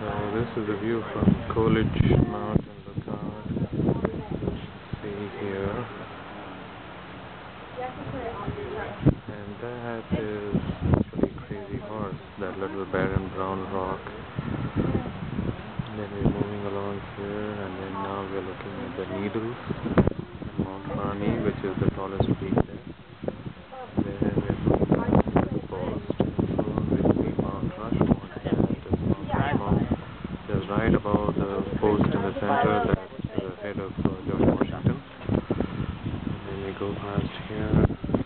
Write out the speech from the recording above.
So this is a view from Coolidge Mountain Lookout. See here. And that is actually Crazy Horse, that little barren brown rock. And then we're moving along here and then now we're looking at the Needles Mount Harney, which is the tallest peak there. Then we're moving along to the post. So we see Mount Rushmore here. That is Mount Rushmore. Just right above the post in the center, that's the head of uh, George Washington. And then we go past here.